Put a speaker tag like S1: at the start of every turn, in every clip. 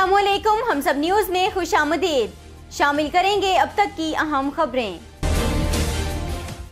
S1: السلام علیکم ہم سب نیوز میں خوش آمدید. شامل کریں گے اب تک کی اہم خبریں.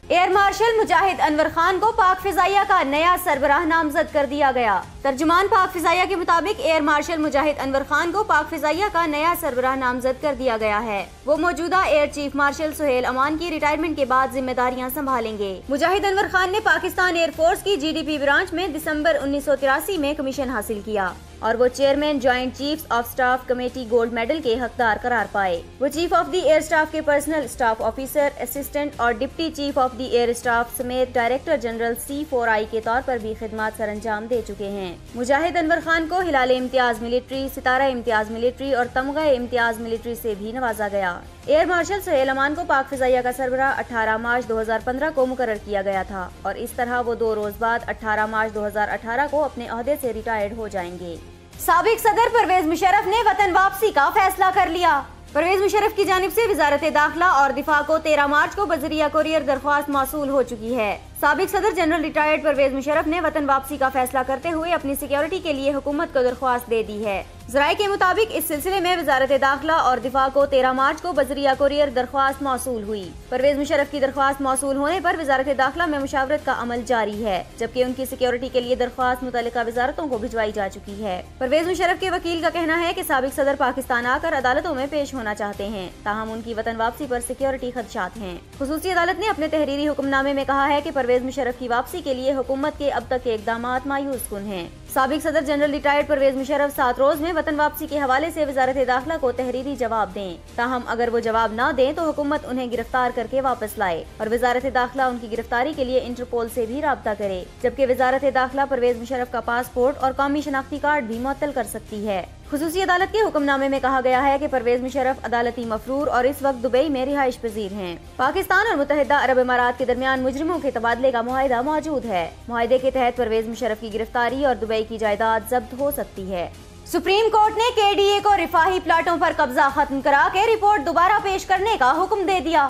S1: ایئر مارشل مجاہد انور خان کو پاک فضائیہ کا نیا سربراہ نامزد کر دیا گیا. ترجمان پاک فضائیہ کے مطابق ایئر مارشل مجاہد انور خان کو پاک فضائیہ کا نیا سربراہ نامزد کر دیا گیا ہے. وہ موجودہ ایئر چیف مارشل سہیل امان کی ریٹائرمنٹ کے بعد ذمہ داریاں سنبھالیں گے. مجاہد انور خان نے پاکستان ایئر فورس کی جی ڈی پی برانچ میں دسمبر انیس سو تراسی میں کمیشن حاصل کیا. اور وہ chairman joint chief of staff committee gold medal کے حقدار قرار پائے۔ وہ chief of the air staff کے پرسنل سٹاف آفیسر، اسسٹنٹ اور deputy chief of the air staff سمیت director general C four I کے طور پر بھی خدمات سر انجام دے چکے ہیں۔ مجاہد انور خان کو ہلال امتیاز ملٹری ستارہ امتیاز ملٹری اور تمغہ امتیاز ملٹری سے بھی نوازا گیا۔ ایئر مارشل سہیل امان کو پاک فضائیہ کا سربراہ اٹھارہ مارچ دو ہزار پندرہ کو مقرر کیا گیا تھا اور اس طرح وہ دو روز بعد اٹھارہ مارچ دو ہزار اٹھارہ کو اپنے عہدے سے ریٹائرڈ ہو جائیں گے۔ سابق صدر پرویز مشرف نے وطن واپسی کا فیصلہ کر لیا۔ پرویز مشرف کی جانب سے وزارت داخلہ اور دفاع کو تیرہ مارچ کو بذریعہ کوریئر درخواست موصول ہو چکی ہے۔ سابق صدر جنرل ریٹائرڈ پرویز مشرف نے وطن واپسی کا فیصلہ کرتے ہوئے اپنی سیکیورٹی کے لیے حکومت کو درخواست دے دی ہے۔ ذرائع کے مطابق اس سلسلے میں وزارت داخلہ اور دفاع کو تیرہ مارچ کو بذریعہ کوریئر درخواست موصول ہوئی۔ پرویز مشرف کی درخواست موصول ہونے پر وزارت داخلہ میں مشاورت کا عمل جاری ہے، جبکہ ان کی سیکیورٹی کے لیے درخواست متعلقہ وزارتوں کو بھجوائی جا چکی ہے۔ پرویز مشرف کے وکیل کا کہنا ہے کہ سابق صدر پاکستان آ کر عدالتوں میں پیش ہونا چاہتے ہیں۔ تاہم ان کی وطن واپسی پر سیکیورٹی خدشات ہیں۔ خصوصی عدالت نے اپنے تحریری حکم نامے میں کہا ہے کہ پرویز مشرف کی واپسی کے لیے حکومت کے اب تک کے اقدامات مایوس کن ہیں۔ سابق صدر جنرل ریٹائرڈ پرویز مشرف سات روز میں وطن واپسی کے حوالے سے وزارت داخلہ کو تحریری جواب دیں۔ تاہم، اگر وہ جواب نہ دیں تو حکومت انہیں گرفتار کر کے واپس لائے اور وزارت داخلہ ان کی گرفتاری کے لیے انٹرپول سے بھی رابطہ کرے، جبکہ وزارت داخلہ پرویز مشرف کا پاسپورٹ اور قومی شناختی کارڈ بھی معطل کر سکتی ہے۔ خصوصی عدالت کے حکم نامے میں کہا گیا ہے کہ پرویز مشرف عدالتی مفرور اور اس وقت دبئی میں رہائش پذیر ہیں۔ پاکستان اور متحدہ عرب امارات کے درمیان مجرموں کے تبادلے کا معاہدہ موجود ہے۔ معاہدے کے تحت پرویز مشرف کی گرفتاری اور دبئی کی جائیداد ضبط ہو سکتی ہے۔ سپریم کورٹ نے کے ڈی اے کو رفاہی پلاٹوں پر قبضہ ختم کرا کے رپورٹ دوبارہ پیش کرنے کا حکم دے دیا۔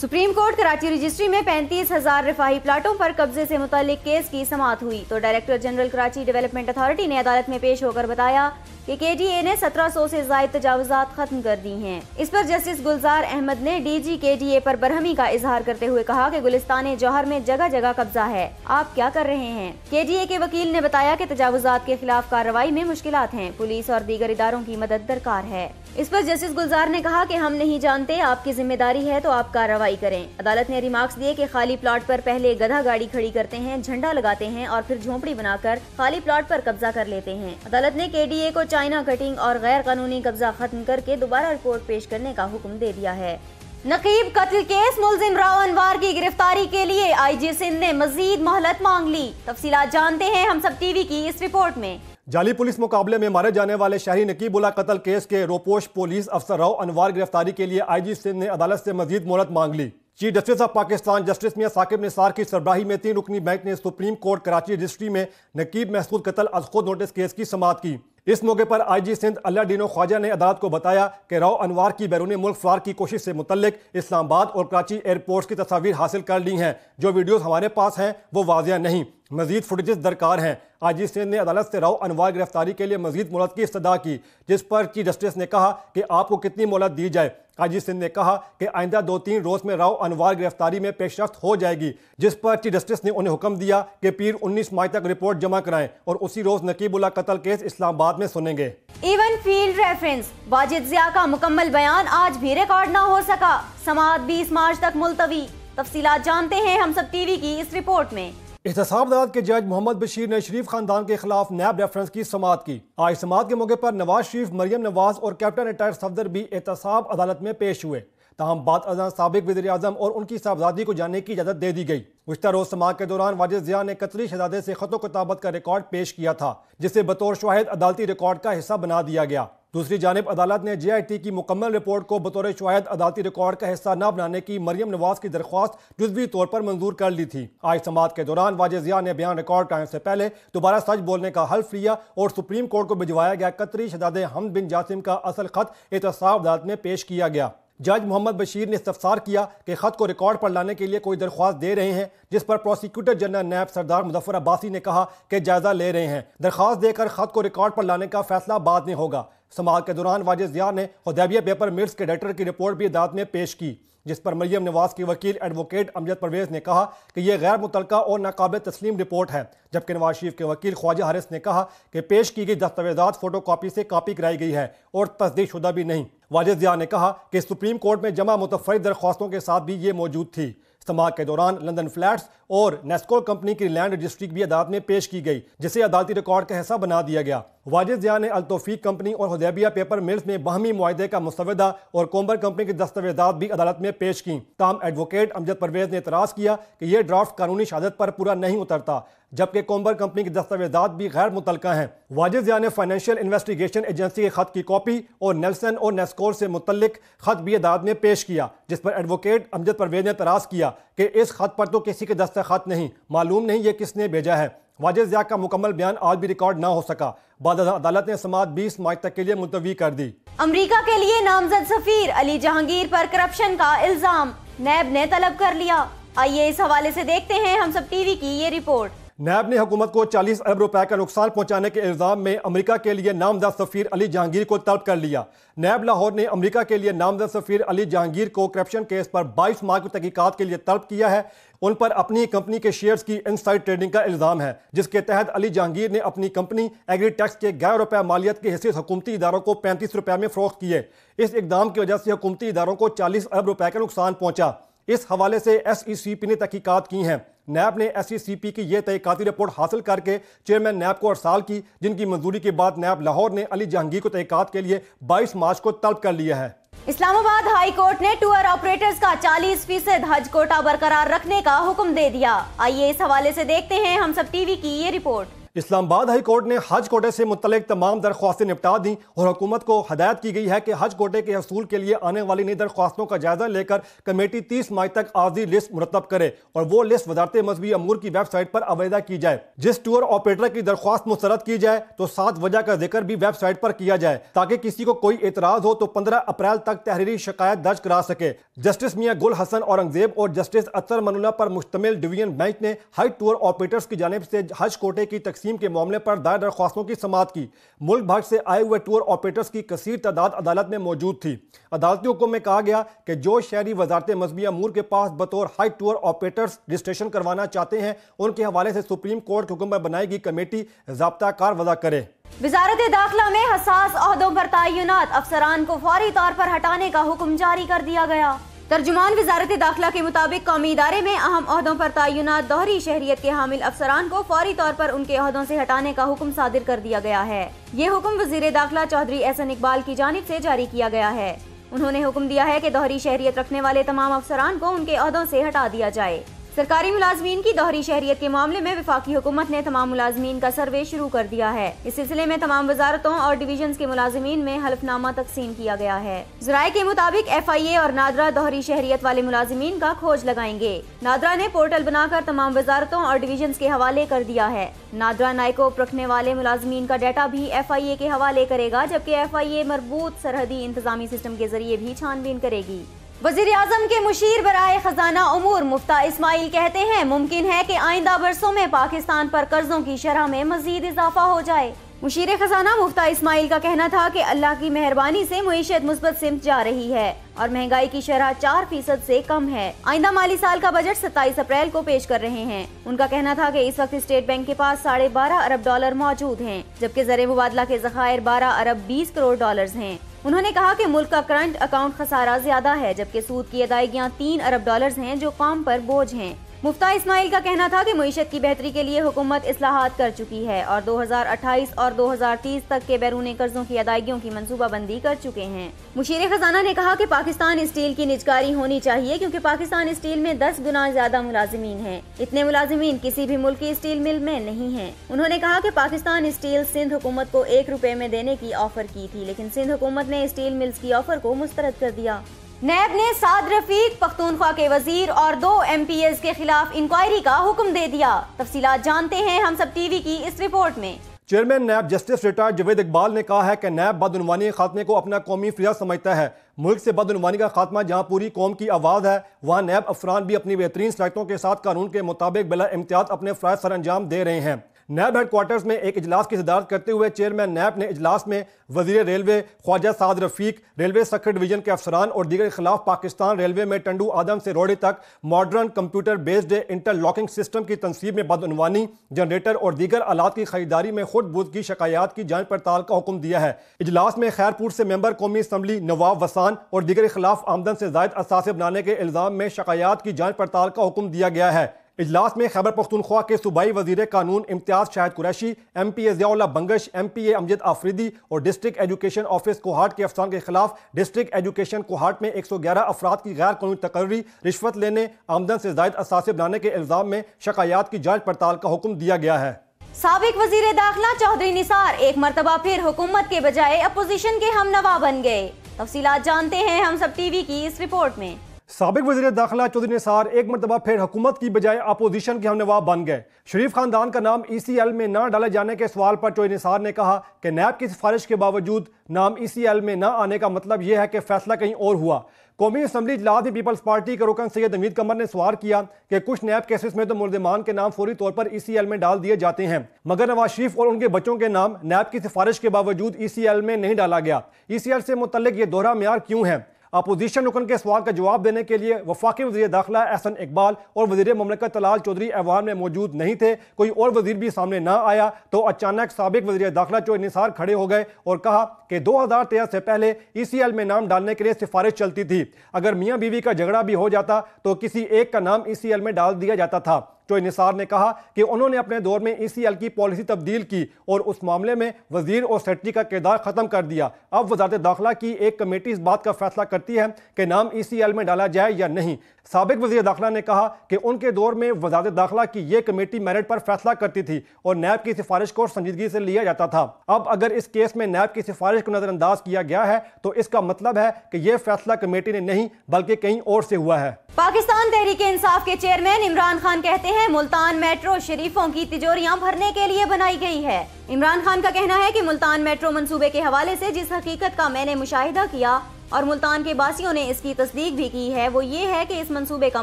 S1: سپریم کورٹ کراچی رجسٹری میں پینتیس ہزار رفاہی پلاٹوں پر قبضے سے متعلق کیس کی سماعت ہوئی۔ تو director general Karachi development authority نے عدالت میں پیش ہو کر بتایا کہ کے ڈی اے نے سترہ سو سے زائد تجاوزات ختم کر دی ہیں۔ اس پر جسٹس گلزار احمد نے ڈی جی کے ڈی اے پر برہمی کا اظہار کرتے ہوئے کہا کہ گلستان جوہر میں جگہ جگہ قبضہ ہے۔ آپ کیا کر رہے ہیں؟ کے ڈی اے کے وکیل نے بتایا کہ تجاوزات کے خلاف کارروائی میں مشکلات ہیں۔ پولیس اور دیگر اداروں کی مدد درکار ہے۔ اس پر جسٹس گلزار نے کہا کہ ہم نہیں جانتے آپ کی ذمہ داری ہے تو آپ کارروائی کریں۔ عدالت نے ریمارکس دیے کہ خالی پلاٹ پر پہلے گدھا گاڑی کھڑی کرتے ہیں، جھنڈا لگاتے ہیں اور پھر جھونپڑی بنا کر خالی پلاٹ پر قبضہ کر لیتے ہیں۔ عدالت نے کے ڈی اے کو چائنا کٹنگ اور غیر قانونی قبضہ ختم کر کے دوبارہ رپورٹ پیش کرنے کا حکم دے دیا ہے۔ نقیب قتل کیس ملزم راؤ انوار کی گرفتاری کے لیے آئی جی سندھ نے مزید مہلت مانگ لی۔ تفصیلات جانتے ہیں ہم سب ٹی وی کی اس رپورٹ میں۔
S2: جعلی پولیس مقابلے میں مارے جانے والے شہری نقیب اللہ قتل کیس کے روپوش پولیس افسر راؤ انوار گرفتاری کے لیے آئی جی سندھ نے عدالت سے مزید مہلت مانگ لی۔ Chief justice of Pakistan justice Mian Saqib Nisar کی سربراہی میں تین رکنی بینک نے سپریم کورٹ کراچی رجسٹری میں نقیب محسود قتل از خود نوٹس کیس کی سماعت کی۔ اس موقع پر آئی جی سندھ اللہ ڈینو خواجہ نے عدالت کو بتایا کہ راؤ انوار کی بیرون ملک فرار کی کوشش سے متعلق اسلام آباد اور کراچی ایئرپورٹس کی تصاویر حاصل کر لی ہیں۔ جو ویڈیوز ہمارے پاس ہیں وہ واضح نہیں۔ مزید فوٹیجز درکار ہیں۔ آئی جی سندھ نے عدالت سے راؤ انوار گرفتاری کے لیے مزید مہلت کی استدا کی، جس پر چیف جسٹس نے کہا کہ آپ کو کتنی مہلت دی جائے۔ آئی جی سندھ نے کہا کہ آئندہ دو تین روز میں راؤ انوار گرفتاری میں پیش رفت ہو جائے گی، جس پر چیف جسٹس نے انہیں حکم دیا کہ پیر انیس مائی تک رپورٹ جمع کرائیں اور اسی روز نقیب اللہ قتل کیس اسلام آباد میں سنیں گے۔
S1: Avenfield reference Wajid Zia کا مکمل بیان آج بھی ریکارڈ نہ ہو سکا۔ سماعت بیس مارچ تک ملتوی۔ تفصیلات جانتے ہیں ہم سب ٹی وی کی اس رپورٹ میں۔
S2: احتساب عدالت کے جج محمد بشیر نے شریف خاندان کے خلاف نیب ریفرنس کی سماعت کی۔ آج سماعت کے موقع پر نواز شریف، مریم نواز اور کیپٹن ریٹائر صفدر بھی احتساب عدالت میں پیش ہوئے۔ تاہم، بعد ازاں سابق وزیر اعظم اور ان کی صاحبزادی کو جاننے کی اجازت دے دی گئی۔ گزشتہ روز سماعت کے دوران واجد ضیاء نے قطری شہزادے سے خط و کتابت کا ریکارڈ پیش کیا تھا، جسے بطور شواہد عدالتی ریکارڈ کا حصہ بنا دیا گیا۔ دوسری جانب، عدالت نے جے آئی ٹی کی مکمل رپورٹ کو بطور شواہد عدالتی ریکارڈ کا حصہ نہ بنانے کی مریم نواز کی درخواست جزوی طور پر منظور کر لی تھی۔ آج سماعت کے دوران واجد ضیاء نے بیان ریکارڈ کرنے سے پہلے دوبارہ سچ بولنے کا حلف لیا اور سپریم کورٹ کو بھجوایا گیا۔ قطری شہزادے حمد بن جاسم کا اصل خط احتساب عدالت میں پیش کیا گیا۔ جج محمد بشیر نے استفسار کیا کہ خط کو ریکارڈ پر لانے کے لیے کوئی درخواست دے رہے ہیں، جس پر پروسیکیوٹر جنرل نیب سردار مظفر عباسی نے کہا کہ جائزہ لے رہے ہیں۔ درخواست دے کر خط کو ریکارڈ پر لانے کا فیصلہ بعد میں ہوگا۔ سماعت کے دوران واجد زیار نے حدیبیہ پیپر ملز کے ڈائریکٹر کی رپورٹ بھی عدالت میں پیش کی، جس پر مریم نواز کی وکیل ایڈوکیٹ امجد پرویز نے کہا کہ یہ غیر متعلقہ اور ناقابل تسلیم رپورٹ ہے، جبکہ نواز شریف کے وکیل خواجہ حارث نے کہا کہ پیش کی گئی دستاویزات فوٹو کاپی سے کاپی کرائی گئی ہے اور تصدیق شدہ بھی نہیں۔ واجد زیار نے کہا کہ سپریم کورٹ میں جمع متفرد درخواستوں کے ساتھ بھی یہ موجود تھی۔ سماعت کے دوران لندن فلیٹس اور نیسکو کمپنی کی لینڈ رجسٹری بھی عدالت میں پیش کی گئی، جسے عدالتی ریکارڈ کا حصہ بنا دیا گیا۔ واجد ضیاء نے التوفیق کمپنی اور حدیبیہ پیپر ملز میں باہمی معاہدے کا مسودہ اور کومبر کمپنی کی دستاویزات بھی عدالت میں پیش کی تاہم ایڈوکیٹ امجد پرویز نے اعتراض کیا کہ یہ ڈرافٹ قانونی شہادت پر پورا نہیں اترتا۔ جبکہ کومبر کمپنی کی دستاویزات بھی غیر متعلقہ ہیں۔ واجد زیاں نے فائنینشیل انویسٹیگیشن ایجنسی کے خط کی کاپی اور نیلسن اور نیسکور سے متعلق خط بھی عدالت میں پیش کیا، جس پر ایڈوکیٹ امجد پرویز نے اعتراض کیا کہ اس خط پر تو کسی کے دستخط نہیں۔ معلوم نہیں یہ کس نے بھیجا ہے۔ واجد زیاء کا مکمل بیان آج بھی ریکارڈ نہ ہو سکا۔ بعد عدالت نے سماعت بیس مارچ تک کے لیے ملتوی کر دی۔
S1: امریکہ کے لیے نامزد سفیر علی جہانگیر پر کرپشن کا الزام۔ نیب نے طلب کر لیا۔ آئیے اس حوالے سے دیکھتے ہیں ہم سب ٹی وی کی یہ رپورٹ۔
S2: نیب نے حکومت کو چالیس ارب روپے کا نقصان پہنچانے کے الزام میں امریکہ کے لیے نامزد سفیر علی جہانگیر کو طلب کر لیا۔ نیب لاہور نے امریکہ کے لیے نامزد سفیر علی جہانگیر کو کرپشن کیس پر بائیس ماہ تحقیقات کے لیے طلب کیا ہے۔ ان پر اپنی کمپنی کے شیئرز کی انسائڈ ٹریڈنگ کا الزام ہے، جس کے تحت علی جہانگیر نے اپنی کمپنی ایگری ٹیکس کے گیارہ روپے مالیت کے حصے حکومتی اداروں کو پینتیس روپے میں فروخت کیے۔ اس اقدام کی وجہ سے حکومتی اداروں کو چالیس ارب روپے کا نقصان پہنچا۔ اس حوالے سے ایس ای سی پی نے تحقیقات کی ہیں۔ نیب نے ایس سی سی پی کی یہ تحقیقاتی رپورٹ حاصل کر کے چیئرمین نیب کو ارسال کی، جن کی منظوری کے بعد نیب لاہور نے علی جہانگیر کو تحقیقات کے لیے بائیس مارچ کو طلب کر لیا ہے۔
S1: اسلام آباد ہائی کورٹ نے ٹور آپریٹرز کا چالیس فیصد حج کوٹا برقرار رکھنے کا حکم دے دیا۔ آئیے اس حوالے سے دیکھتے ہیں ہم سب ٹی وی کی یہ رپورٹ۔
S2: اسلام آباد ہائی کورٹ نے حج کوٹے سے متعلق تمام درخواستیں نپٹا دیں اور حکومت کو ہدایت کی گئی ہے کہ حج کوٹے کے حصول کے لیے آنے والی نئی درخواستوں کا جائزہ لے کر کمیٹی تیس مائی تک عارضی لسٹ مرتب کرے اور وہ لسٹ وزارت مذہبی امور کی ویب سائٹ پر عویدہ کی جائے۔ جس ٹور آپریٹر کی درخواست مسترد کی جائے تو سات وجہ کا ذکر بھی ویب سائٹ پر کیا جائے۔ تاکہ کسی کو کوئی اعتراض ہو تو پندرہ اپریل تک تحریری شکایت درج کرا سکے۔ جسٹس میاں گل حسن اورنگزیب اور جسٹس اطر منولہ پر مشتمل ڈویژن بینچ نے ہائی ٹور آپریٹرز کی جانب سے حج کوٹے کی تقسیم کے معاملے پر دائر درخواستوں کی سماعت کی۔ ملک بھر سے آئے ہوئے ٹور آپریٹرز کی کثیر تعداد عدالت میں موجود تھی۔ عدالتی حکم میں کہا گیا کہ جو شہری وزارت مذہبی امور کے پاس بطور ہائی ٹور آپریٹرز رجسٹریشن کروانا چاہتے ہیں، ان کے حوالے سے سپریم کورٹ کے حکم میں بنائی گئی کمیٹی ضابطہ کار وضع کرے۔
S1: وزارت داخلہ میں حساس عہدوں پر تعینات، افسران کو فوری طور پر ہٹانے کا حکم جاری کر دیا گیا۔ ترجمان وزارت داخلہ کے مطابق قومی ادارے میں اہم عہدوں پر تعینات دوہری شہریت کے حامل افسران کو فوری طور پر ان کے عہدوں سے ہٹانے کا حکم صادر کر دیا گیا ہے۔ یہ حکم وزیر داخلہ چودھری احسن اقبال کی جانب سے جاری کیا گیا ہے۔ انہوں نے حکم دیا ہے کہ دوہری شہریت رکھنے والے تمام افسران کو ان کے عہدوں سے ہٹا دیا جائے۔ سرکاری ملازمین کی دوہری شہریت کے معاملے میں وفاقی حکومت نے تمام ملازمین کا سروے شروع کر دیا ہے۔ اس سلسلے میں تمام وزارتوں اور ڈویژنز کے ملازمین میں حلف نامہ تقسیم کیا گیا ہے۔ ذرائع کے مطابق ایف آئی اے اور نادرا دوہری شہریت والے ملازمین کا کھوج لگائیں گے۔ نادرا نے پورٹل بنا کر تمام وزارتوں اور ڈویژنز کے حوالے کر دیا ہے۔ نادرا نائکوپ رکھنے والے ملازمین کا ڈیٹا بھی ایف آئی اے کے حوالے کرے گا، جبکہ ایف آئی اے مربوط سرحدی انتظامی سسٹم کے ذریعے بھی چھان بین کرے گی۔ وزیر اعظم کے مشیر برائے خزانہ امور مفتا اسماعیل کہتے ہیں، ممکن ہے کہ آئندہ برسوں میں پاکستان پر قرضوں کی شرح میں مزید اضافہ ہو جائے۔ مشیر خزانہ مفتا اسماعیل کا کہنا تھا کہ اللہ کی مہربانی سے معیشت مثبت سمت جا رہی ہے اور مہنگائی کی شرح چار فیصد سے کم ہے۔ آئندہ مالی سال کا بجٹ ستائیس اپریل کو پیش کر رہے ہیں۔ ان کا کہنا تھا کہ اس وقت اسٹیٹ بینک کے پاس ساڑھے بارہ ارب ڈالر موجود ہیں، جبکہ زر مبادلہ کے ذخائر بارہ ارب بیس کروڑ ڈالرز ہیں۔ انہوں نے کہا کہ ملک کا کرنٹ اکاؤنٹ خسارہ زیادہ ہے، جبکہ سود کی ادائیگیاں تین ارب ڈالرز ہیں جو قوم پر بوجھ ہیں۔ مفتا اسماعیل کا کہنا تھا کہ معیشت کی بہتری کے لیے حکومت اصلاحات کر چکی ہے اور دو ہزار اٹھائیس اور دو ہزار تیس تک کے بیرون قرضوں کی ادائیگیوں کی منصوبہ بندی کر چکے ہیں۔ مشیر خزانہ نے کہا کہ پاکستان اسٹیل کی نجکاری ہونی چاہیے کیونکہ پاکستان اسٹیل میں دس گنا زیادہ ملازمین ہیں۔ اتنے ملازمین کسی بھی ملک کی اسٹیل مل میں نہیں ہیں۔ انہوں نے کہا کہ پاکستان اسٹیل سندھ حکومت کو ایک روپے میں دینے کی آفر کی تھی، لیکن سندھ حکومت نے اسٹیل ملز کی آفر کو مسترد کر دیا۔ نیب نے سعد رفیق، پختونخوا کے وزیر اور دو ایم پی ایز کے خلاف انکوائری کا حکم دے دیا۔ تفصیلات جانتے ہیں ہم سب ٹی وی کی اس رپورٹ میں۔
S2: Chairman NAB justice retire Javed Iqbal نے کہا ہے کہ نیب بدعنوانی خاتمے کو اپنا قومی فریض سمجھتا ہے۔ ملک سے بدعنوانی کا خاتمہ جہاں پوری قوم کی آواز ہے، وہاں نیب افران بھی اپنی بہترین صلاحیتوں کے ساتھ قانون کے مطابق بلا امتیاز اپنے فرائض سر انجام دے رہے ہیں۔ نیب ہیڈ کوارٹرز میں ایک اجلاس کی صدارت کرتے ہوئے چیئرمین نیب نے اجلاس میں وزیر railway Khawaja Saad Rafique, railway sector division کے افسران اور دیگر خلاف پاکستان ریلوے میں ٹنڈو آدم سے روڑے تک modern computer based interlocking system کی تنصیب میں بدعنوانی جنریٹر اور دیگر آلات کی خریداری میں خود بود کی شکایات کی جانچ پڑتال کا حکم دیا ہے۔ اجلاس میں خیرپور سے ممبر قومی اسمبلی نواب وسان اور دیگر خلاف آمدن سے زائد اثاثے بنانے کے الزام میں شکایات کی جانچ پڑتال کا حکم دیا گیا ہے۔ اجلاس میں خیبر پختونخوا کے صوبائی وزیر قانون Imtiaz Shahid Qureshi, M P A Ziaullah Bangash, M P A Amjad Afridi اور ڈسٹرکٹ ایجوکیشن آفس کوہاٹ کے افسران کے خلاف ڈسٹرکٹ ایجوکیشن کوہاٹ میں ایک سو گیارہ افراد کی غیر قانونی تقرری، رشوت لینے، آمدن سے زائد اثاثے بنانے کے الزام میں شکایات کی جانچ پڑتال کا حکم دیا گیا ہے۔
S1: سابق وزیر داخلہ چودھری نثار ایک مرتبہ پھر حکومت کے بجائے اپوزیشن کے ہم نوا بن گئے۔ تفصیلات جانتے ہیں ہم سب ٹی وی کی اس رپورٹ میں۔
S2: سابق وزیر داخلہ چودھری نثار ایک مرتبہ پھر حکومت کی بجائے اپوزیشن کے ہم نواب بن گئے۔ شریف خاندان کا نام ای سی ایل میں نہ ڈالے جانے کے سوال پر چودھری نثار نے کہا کہ نیب کی سفارش کے باوجود نام ای سی ایل میں نہ آنے کا مطلب یہ ہے کہ فیصلہ کہیں اور ہوا۔ قومی اسمبلی اجلاس میں پیپلز پارٹی کے رکن سید امید کمر نے سوار کیا کہ کچھ نیب کیسز میں تو ملزمان کے نام فوری طور پر ای سی ایل میں ڈال دیے جاتے ہیں، مگر نواز شریف اور ان کے بچوں کے نام نیب کی سفارش کے باوجود ای سی ایل میں نہیں ڈالا گیا۔ ای سی ایل سے متعلق یہ دوہرا معیار کیوں ہے؟ اپوزیشن رکن کے سوال کا جواب دینے کے لیے وفاقی وزیر داخلہ احسن اقبال اور وزیر مملکت طلال چودھری ایوان میں موجود نہیں تھے۔ کوئی اور وزیر بھی سامنے نہ آیا تو اچانک سابق وزیر داخلہ چودھری نثار کھڑے ہو گئے اور کہا کہ دو ہزار تیرہ سے پہلے ای سی ایل میں نام ڈالنے کے لیے سفارش چلتی تھی۔ اگر میاں بیوی کا جھگڑا بھی ہو جاتا تو کسی ایک کا نام ای سی ایل میں ڈال دیا جاتا تھا۔ چوئی نصار نے کہا کہ انہوں نے اپنے دور میں ای سی ایل کی پالیسی تبدیل کی اور اس معاملے میں وزیر اور سیکٹری کا کردار ختم کر دیا۔ اب وزارت داخلہ کی ایک کمیٹی اس بات کا فیصلہ کرتی ہے کہ نام ای سی ایل میں ڈالا جائے یا نہیں۔ سابق وزیر داخلہ نے کہا کہ ان کے دور میں وزارت داخلہ کی یہ کمیٹی میرٹ پر فیصلہ کرتی تھی اور نیب کی سفارش کو سنجیدگی سے لیا جاتا تھا۔ اب اگر اس کیس میں نیب کی سفارش کو نظر انداز کیا گیا ہے تو اس کا مطلب ہے کہ یہ فیصلہ کمیٹی نے نہیں بلکہ کہیں اور سے ہوا ہے۔
S1: پاکستان تحریک انصاف کے چیئرمین عمران خان کہتے ہیں، ملتان میٹرو شریفوں کی تجوریاں بھرنے کے لیے بنائی گئی ہے۔ عمران خان کا کہنا ہے کہ ملتان میٹرو منصوبے کے حوالے سے جس حقیقت کا میں نے مشاہدہ کیا اور ملتان کے باسیوں نے اس کی تصدیق بھی کی ہے، وہ یہ ہے کہ اس منصوبے کا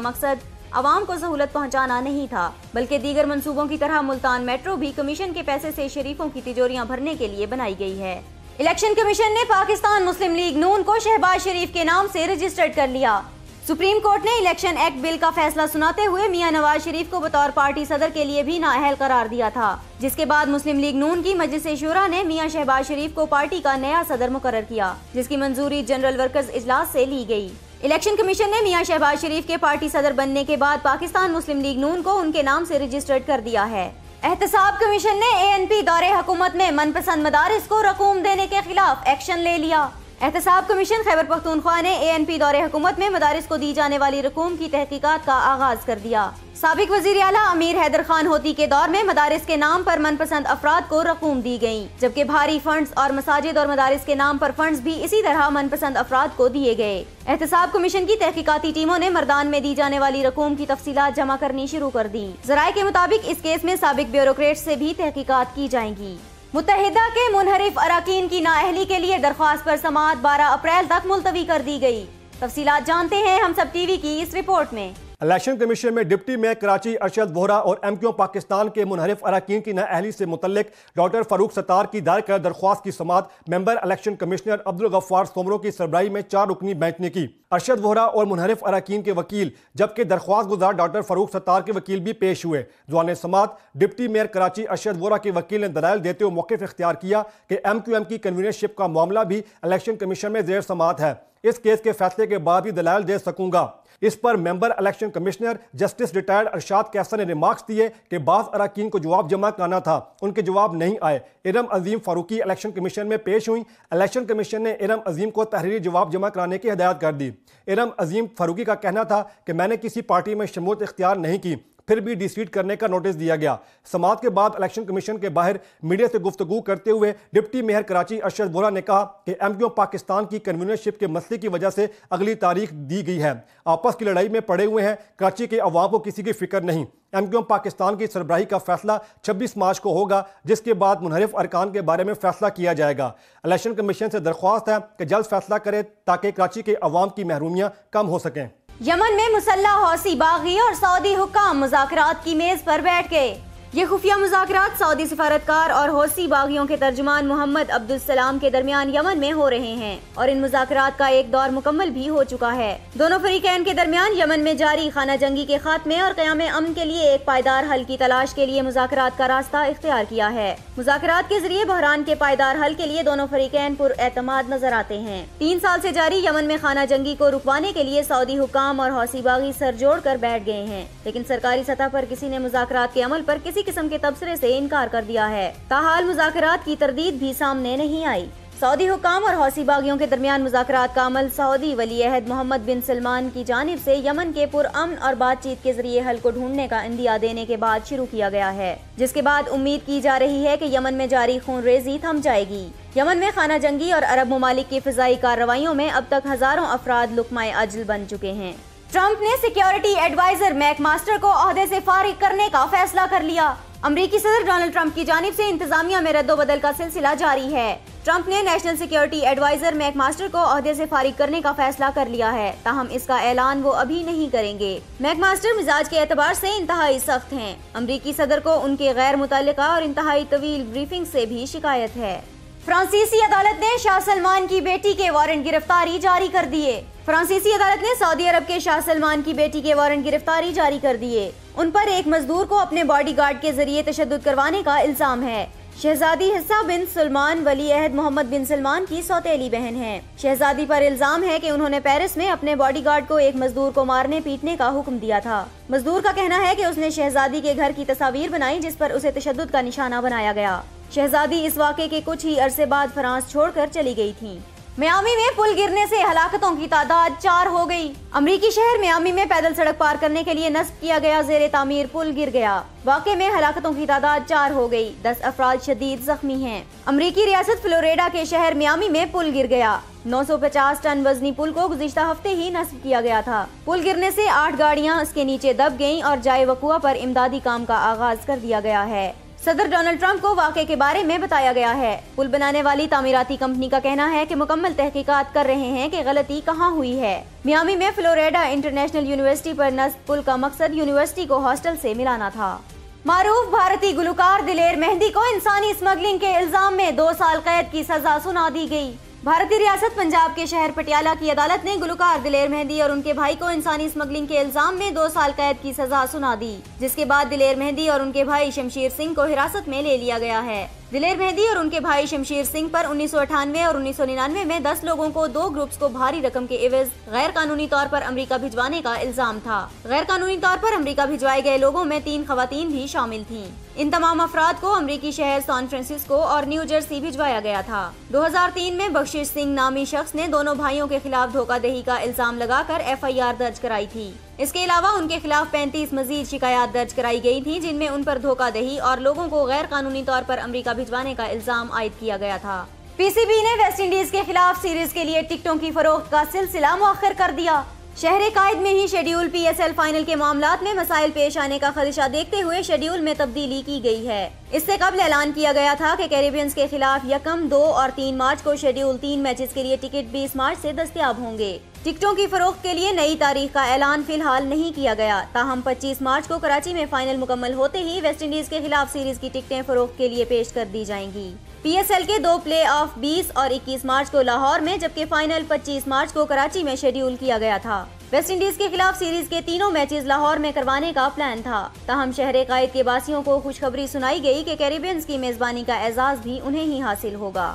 S1: مقصد عوام کو سہولت پہنچانا نہیں تھا، بلکہ دیگر منصوبوں کی طرح ملتان میٹرو بھی کمیشن کے پیسے سے شریفوں کی تجوریاں بھرنے کے لیے بنائی گئی ہے۔ الیکشن کمیشن نے پاکستان مسلم لیگ نون کو شہباز شریف کے نام سے رجسٹرڈ کر لیا۔ سپریم کورٹ نے الیکشن ایکٹ بل کا فیصلہ سناتے ہوئے میاں نواز شریف کو بطور پارٹی صدر کے لیے بھی نااہل قرار دیا تھا، جس کے بعد مسلم لیگ نون کی مجلس شورا نے میاں شہباز شریف کو پارٹی کا نیا صدر مقرر کیا، جس کی منظوری جنرل ورکرز اجلاس سے لی گئی۔ الیکشن کمیشن نے میاں شہباز شریف کے پارٹی صدر بننے کے بعد پاکستان مسلم لیگ نون کو ان کے نام سے رجسٹرڈ کر دیا ہے۔ احتساب کمیشن نے اے این پی دور حکومت میں من پسند مدارس کو رقوم دینے کے خلاف ایکشن لے لیا۔ احتساب کمیشن خیبر پختونخوا نے اے این پی دور حکومت میں مدارس کو دی جانے والی رقوم کی تحقیقات کا آغاز کر دیا۔ سابق وزیر اعلیٰ امیر حیدر خان ہوتی کے دور میں مدارس کے نام پر من پسند افراد کو رقوم دی گئیں، جبکہ بھاری فنڈز اور مساجد اور مدارس کے نام پر فنڈز بھی اسی طرح من پسند افراد کو دیے گئے۔ احتساب کمیشن کی تحقیقاتی ٹیموں نے مردان میں دی جانے والی رقوم کی تفصیلات جمع کرنی شروع کر دی ذرائع کے مطابق اس کیس میں سابق بیوروکریٹ سے بھی تحقیقات کی جائیں گی۔ متحدہ کے منحرف اراکین کی نااہلی کے لیے درخواست پر سماعت بارہ اپریل تک ملتوی کر دی گئی۔ تفصیلات جانتے ہیں ہم سب ٹی وی کی اس رپورٹ میں۔
S2: الیکشن کمیشن میں ڈپٹی میئر کراچی ارشد بہرا اور ایم کیو پاکستان کے منحرف اراکین کی نااہلی سے متعلق ڈاکٹر فاروق ستار کی دائر کر درخواست کی سماعت member election commissioner Abdul Ghaffar Soomro کی سربراہی میں چار رکنی بینچ نے کی۔ ارشد بہرا اور منحرف اراکین کے وکیل، جبکہ درخواست گزار ڈاکٹر فاروق ستار کے وکیل بھی پیش ہوئے۔ جوان سماعت، ڈپٹی میئر کراچی ارشد بہرا کے وکیل نے دلائل دیتے ہوئے موقف اختیار کیا کہ ایم کیو ایم کی کنوینرشپ کا معاملہ بھی الیکشن کمیشن میں زیر سماعت ہے۔ اس کیس کے فیصلے کے بعد ہی دلائل دے سکوں گا۔ اس پر member election commissioner justice retired Irshad کیسا نے ریمارکس دیے کہ بعض اراکین کو جواب جمع کرنا تھا، ان کے جواب نہیں آئے۔ ارم عظیم فاروقی الیکشن کمیشن میں پیش ہوئیں۔ الیکشن کمیشن نے ارم عظیم کو تحریری جواب جمع کرانے کی ہدایت کر دی۔ ارم عظیم فاروقی کا کہنا تھا کہ میں نے کسی پارٹی میں شموت اختیار نہیں کی۔ پھر بھی ڈیسیٹ کرنے کا نوٹس دیا گیا۔ سماعت کے بعد الیکشن کمیشن کے باہر میڈیا سے گفتگو کرتے ہوئے ڈپٹی میئر کراچی ارشد بورا نے کہا کہ ایم کیو پاکستان کی کنوینرشپ کے مسئلے کی وجہ سے اگلی تاریخ دی گئی ہے۔ آپس کی لڑائی میں پڑے ہوئے ہیں، کراچی کے عوام کو کسی کی فکر نہیں۔ ایم کیو پاکستان کی سربراہی کا فیصلہ چھبیس مارچ کو ہوگا، جس کے بعد منحرف ارکان کے بارے میں فیصلہ کیا جائے گا۔ الیکشن کمیشن سے درخواست ہے کہ جلد فیصلہ کرے تاکہ کراچی کے عوام کی محرومیاں کم ہو سکیں۔
S1: یمن میں مسلح حوثی باغی اور سعودی حکام مذاکرات کی میز پر بیٹھ گئے۔ یہ خفیہ مذاکرات سعودی سفارتکار اور حوثی باغیوں کے ترجمان محمد عبدالسلام کے درمیان یمن میں ہو رہے ہیں اور ان مذاکرات کا ایک دور مکمل بھی ہو چکا ہے۔ دونوں فریقین کے درمیان یمن میں جاری خانہ جنگی کے خاتمے اور قیام امن کے لیے ایک پائیدار حل کی تلاش کے لیے مذاکرات کا راستہ اختیار کیا ہے۔ مذاکرات کے ذریعے بحران کے پائیدار حل کے لیے دونوں فریقین پر اعتماد نظر آتے ہیں۔ تین سال سے جاری یمن میں خانہ جنگی کو رکوانے کے لیے سعودی حکام اور حوثی باغی سر جوڑ کر بیٹھ گئے ہیں، لیکن سرکاری سطح پر کسی نے مذاکرات کے عمل پر کسی کسی قسم کے تبصرے سے انکار کر دیا ہے۔ تاحال مذاکرات کی تردید بھی سامنے نہیں آئی۔ سعودی حکام اور حوثی باغیوں کے درمیان مذاکرات کا عمل سعودی ولی عہد محمد بن سلمان کی جانب سے یمن کے پر امن اور بات چیت کے ذریعے حل کو ڈھونڈنے کا اندیا دینے کے بعد شروع کیا گیا ہے۔ جس کے بعد امید کی جا رہی ہے کہ یمن میں جاری خون ریزی تھم جائے گی۔ یمن میں خانہ جنگی اور عرب ممالک کی فضائی کارروائیوں میں اب تک ہزاروں افراد لکمائے اجل بن چکے ہیں۔ ٹرمپ نے سیکیورٹی ایڈوائزر میک ماسٹر کو عہدے سے فارغ کرنے کا فیصلہ کر لیا۔ امریکی صدر ڈونلڈ ٹرمپ کی جانب سے انتظامیہ میں رد و بدل کا سلسلہ جاری ہے۔ ٹرمپ نے national security adviser McMaster کو عہدے سے فارغ کرنے کا فیصلہ کر لیا ہے۔ تاہم اس کا اعلان وہ ابھی نہیں کریں گے۔ میک ماسٹر مزاج کے اعتبار سے انتہائی سخت ہیں۔ امریکی صدر کو ان کے غیر متعلقہ اور انتہائی طویل بریفنگ سے بھی شکایت ہے۔ فرانسیسی عدالت نے شاہ سلمان کی بیٹی کے وارنٹ گرفتاری جاری کر دیے۔ فرانسیسی عدالت نے سعودی عرب کے شاہ سلمان کی بیٹی کے وارنٹ گرفتاری جاری کر دیے۔ ان پر ایک مزدور کو اپنے باڈی گارڈ کے ذریعے تشدد کروانے کا الزام ہے۔ شہزادی حصہ بن سلمان ولی عہد محمد بن سلمان کی سوتیلی بہن ہے شہزادی پر الزام ہے کہ انہوں نے پیرس میں اپنے باڈی گارڈ کو ایک مزدور کو مارنے پیٹنے کا حکم دیا تھا۔ مزدور کا کہنا ہے کہ اس نے شہزادی کے گھر کی تصاویر بنائی جس پر اسے تشدد کا نشانہ بنایا گیا۔ شہزادی اس واقعے کے کچھ ہی عرصے بعد فرانس چھوڑ کر چلی گئی تھی میامی میں پل گرنے سے ہلاکتوں کی تعداد چار ہو گئی۔ امریکی شہر میامی میں پیدل سڑک پار کرنے کے لیے نصب کیا گیا، زیر تعمیر پل گر گیا۔ واقع میں ہلاکتوں کی تعداد چار ہو گئی۔ دس افراد شدید زخمی ہیں۔ امریکی ریاست فلوریڈا کے شہر میامی میں پل گر گیا۔ نو سو پچاس ٹن وزنی پل کو گزشتہ ہفتے ہی نصب کیا گیا تھا۔ پل گرنے سے آٹھ گاڑیاں اس کے نیچے دب گئیں اور جائے وقوع پر امدادی کام کا آغاز کر دیا گیا ہے۔ صدر ڈونلڈ ٹرمپ کو واقعے کے بارے میں بتایا گیا ہے۔ پل بنانے والی تعمیراتی کمپنی کا کہنا ہے کہ مکمل تحقیقات کر رہے ہیں کہ غلطی کہاں ہوئی ہے۔ میامی میں فلوریڈا انٹرنیشنل یونیورسٹی پر نصب پل کا مقصد یونیورسٹی کو ہاسٹل سے ملانا تھا۔ معروف بھارتی گلوکار دلیر مہندی کو انسانی اسمگلنگ کے الزام میں دو سال قید کی سزا سنا دی گئی۔ بھارتی ریاست پنجاب کے شہر پٹیالہ کی عدالت نے گلوکار دلیر مہندی اور ان کے بھائی کو انسانی اسمگلنگ کے الزام میں دو سال قید کی سزا سنا دی، جس کے بعد دلیر مہندی اور ان کے بھائی شمشیر سنگھ کو حراست میں لے لیا گیا ہے۔ دلیر مہندی اور ان کے بھائی شمشیر سنگھ پر انیس سو اٹھانوے اور انیس سو ننانوے میں دس لوگوں کو دو گروپس کو بھاری رقم کے عوض غیر قانونی طور پر امریکہ بھجوانے کا الزام تھا۔ غیر قانونی طور پر امریکہ بھجوائے گئے لوگوں میں تین خواتین بھی شامل تھیں۔ ان تمام افراد کو امریکی شہر سان فرانسسکو اور نیو جرسی بھجوایا گیا تھا۔ دو ہزار تین میں بخشش سنگھ نامی شخص نے دونوں بھائیوں کے خلاف دھوکہ دہی کا الزام لگا کر ایف آئی آر درج کرائی تھی۔ اس کے علاوہ ان کے خلاف پینتیس مزید شکایات درج کرائی گئی تھی جن میں ان پر دھوکہ دہی اور لوگوں کو غیر قانونی طور پر امریکہ بھجوانے کا الزام عائد کیا گیا تھا۔ پی سی بی نے ویسٹ انڈیز کے خلاف سیریز کے لیے ٹکٹوں کی فروخت کا سلسلہ مؤخر کر دیا۔ شہر قائد میں ہی schedule P S L final کے معاملات میں مسائل پیش آنے کا خدشہ دیکھتے ہوئے شیڈیول میں تبدیلی کی گئی ہے۔ اس سے قبل اعلان کیا گیا تھا کہ کیریبینز کے خلاف یکم دو اور تین مارچ کو شیڈیول تین میچز کے لیے ٹکٹ بیس مارچ سے دستیاب ہوں گے۔ ٹکٹوں کی فروخت کے لیے نئی تاریخ کا اعلان فی الحال نہیں کیا گیا۔ تاہم، پچیس مارچ کو کراچی میں فائنل مکمل ہوتے ہی ویسٹ انڈیز کے خلاف سیریز کی ٹکٹیں فروخت کے لیے پیش کر دی جائیں گی۔ پی ایس ایل کے دو پلے آف بیس اور اکیس مارچ کو لاہور میں، جبکہ فائنل پچیس مارچ کو کراچی میں شیڈیول کیا گیا تھا۔ ویسٹ انڈیز کے خلاف سیریز کے تینوں میچز لاہور میں کروانے کا پلان تھا۔ تاہم، شہر قائد کے باسیوں کو خوشخبری سنائی گئی کہ کیریبینز کی میزبانی کا اعزاز بھی انہیں ہی حاصل ہوگا۔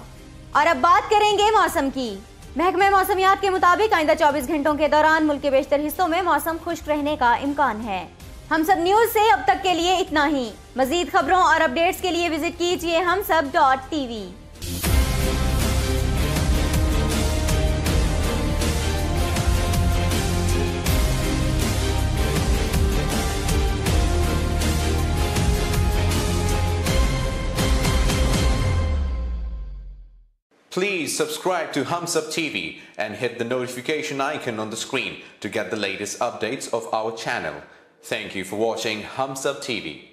S1: اور اب بات کریں گے موسم کی۔ محکمہ موسمیات کے مطابق آئندہ چوبیس گھنٹوں کے دوران ملک کے بیشتر حصوں میں موسم خشک رہنے کا امکان ہے۔ ہم سب نیوز سے اب تک کے لیے اتنا ہی۔ مزید خبروں اور اپڈیٹس کے لیے وزٹ کیجیے ہم سب dot T V.
S3: Please subscribe to Humsup TV and hit the notification icon on the screen to get the latest updates of our channel. Thank you for watching Humsup TV.